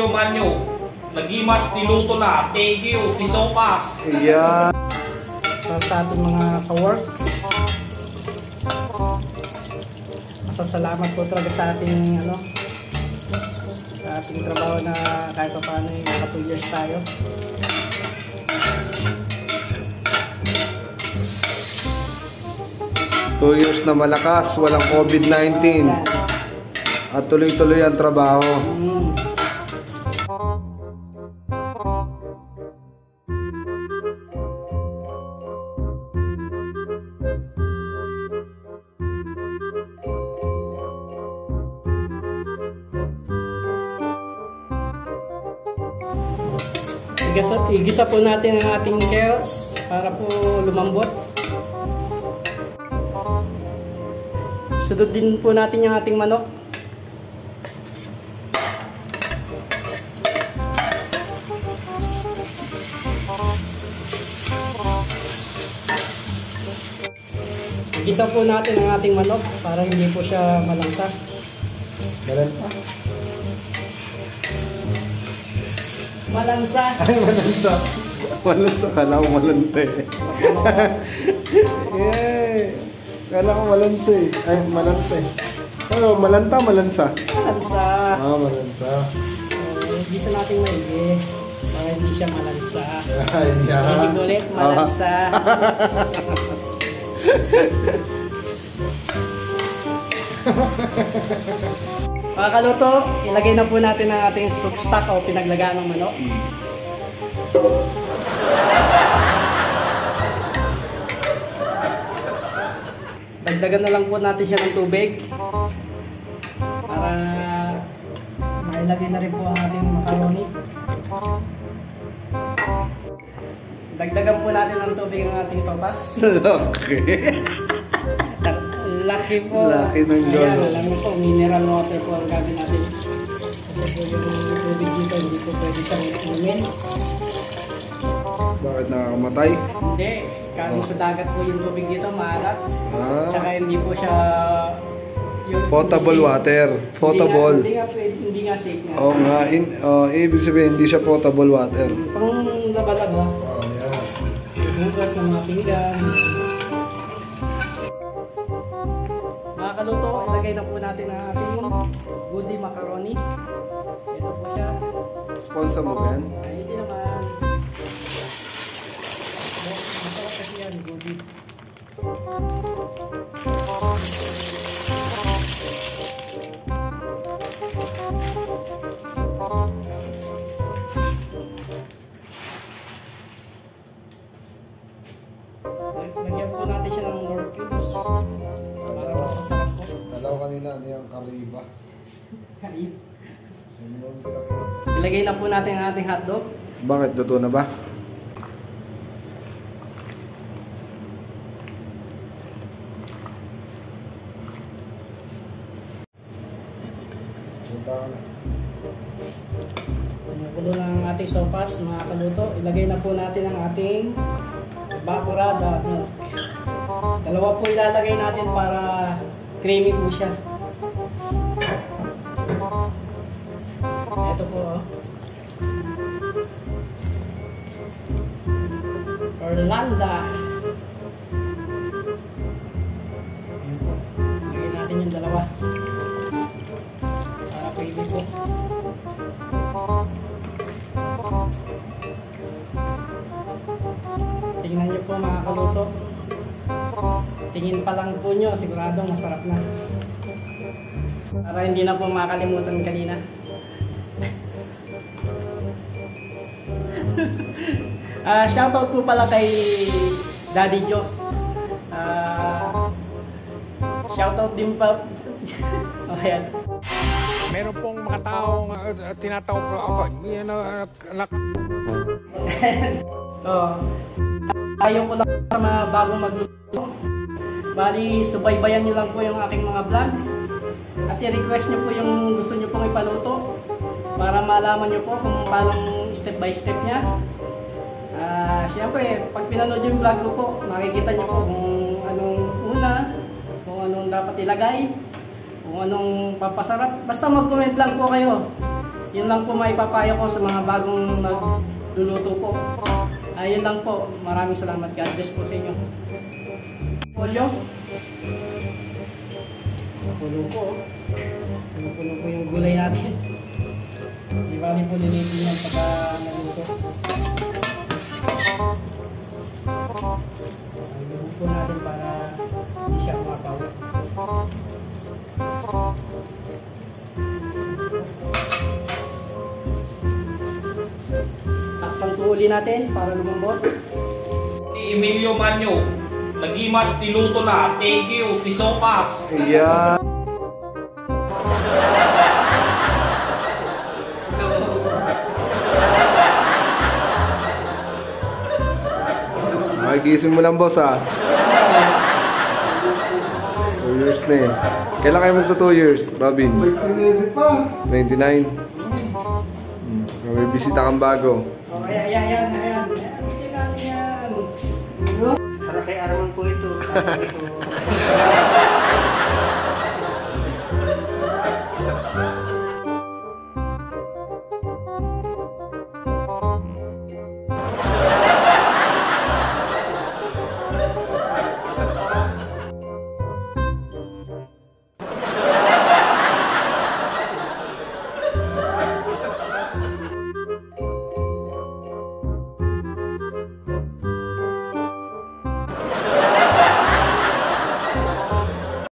Emilio Manyo. Nagimas niluto na. Thank you, Tisopas. Yeah. Para sa ating mga ka-work. Masasalamat po talaga sa ating ano sa ating trabaho na kahit pa paano yung naka 2 years tayo. Two years na malakas, walang COVID-19. At tuloy-tuloy ang trabaho. Mm. Igisa, igisa po natin ang ating kales para po lumambot. Sunod din po natin yung ating manok. Igisa po natin ang ating manok para hindi po siya malangsa. Ganun Malansa! Ay, malansa. Malansa ka lang, malante. Yay! Kala ko malansa eh. Ay, malante. Ano, malanta, malansa? Malansa! Ah, malansa. Uh, igisa natin maigi para hindi siya malansa. Ay, yeah. Hindi ulit, malansa. Mga kaluto, ilagay na po natin ang ating soup stock o pinaglagaan ng manok. Dagdagan na lang po natin siya ng tubig para mailagay na rin po ang ating macaroni. Dagdagan po natin ng tubig ang ating sopas. Okay. Lucky po. Lucky ng Ayan, Lolo. alam niyo po, mineral water po ang gamit natin. Kasi po yung tubig dito, hindi po pwede siyang inumin. Bakit nakakamatay? Hindi, galing sa dagat po yung tubig dito, maalat. Ah, Tsaka hindi po siya... Yung, potable water. Potable. Hindi nga, hindi nga, hindi nga safe nga. Oo nga, in, oh, ibig sabihin, hindi siya potable water. Pang laba-laba, Oh, yeah. bukas ng mga pinggan. Ilagay na po natin ang ating goody macaroni. Ito po siya. Sponsor mo ba yan? Ay, hindi naman. Masarap kasi yan, goody. Lagyan po natin siya ng more cubes. Para mas masarap po. Alam ko kanina, ano yung kariba? Pinaka- Ilagay na po natin ang ating hotdog. Bakit? Luto na ba? Nagulo na ang ating sopas, mga kaluto. Ilagay na po natin ang ating bakurada milk. Dalawa po ilalagay natin para creamy po siya. Ito po oh. Po. Ilagay natin yung dalawa. Para creamy po. Tingnan niyo po mga kaluto. Tingin pa lang po nyo, siguradong masarap na. Para hindi na po makalimutan kanina. Ah, shoutout po pala kay Daddy Joe. Ah, shoutout din pa. oh, ayan. Meron pong mga taong uh, tinatawag ko ako, yan uh, anak, Oh. Ayaw ko lang sa mga bagong magluluto. Bali, subaybayan nyo lang po yung aking mga vlog. At i-request nyo po yung gusto nyo pong ipaluto. Para malaman nyo po kung paano step by step niya. Ah, Siyempre, pag pinanood yung vlog ko po, makikita nyo po kung anong una, kung anong dapat ilagay, kung anong papasarap. Basta mag-comment lang po kayo. Yun lang po maipapayo ko sa mga bagong nagluluto po. Ayun lang po. Maraming salamat. God bless po sa inyo. Polyo. Puno po. Puno po yung gulay natin. Di ba po lilitin yan pagka naluto. Po natin para hindi siya mapaw. Takpan po uli natin para lumambot. Ni Emilio Manyo. Nagimas niluto na. Thank you. Tisopas. Ayan. Magising mo lang boss ah. 2 years na eh. Kailan kayo magto 2 years, Robin? 29. Hmm. May bisita kang bago. Okay, ayan, ayan, ayan. Ayan, hindi natin yan. Para kay Arman po ito. Ito.